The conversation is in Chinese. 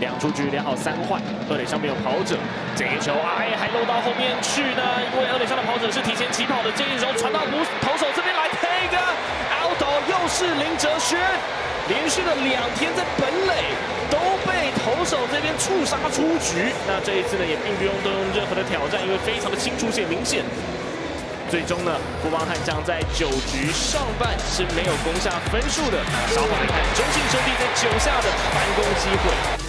两出局，两好三坏。二垒上面有跑者，这个球哎还漏到后面去呢，因为二垒上的跑者是提前起跑的。这一球传到捕投手这边来，take out，又是林哲轩，连续的两天在本垒都被投手这边触杀出局。那这一次呢，也并不用动用任何的挑战，因为非常的清楚且明显。最终呢，富邦悍将在九局上半是没有攻下分数的。稍后来看中信兄弟在九下的反攻机会。